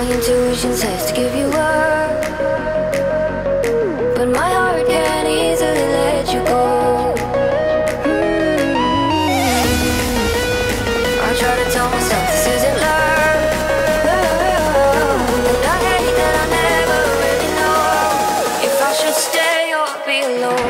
my intuition says to give you up. But my heart can't easily let you go. I try to tell myself this isn't love. That I never really know If I should stay or be alone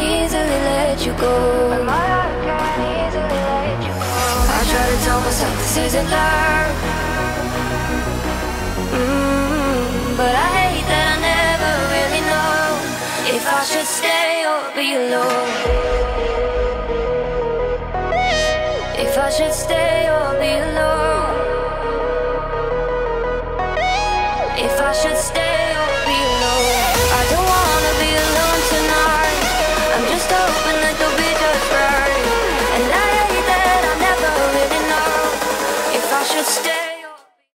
go. I try to tell myself this isn't love. Mm, but I hate that I never really know if I should stay or be alone. If I should stay or be alone. If I should stay.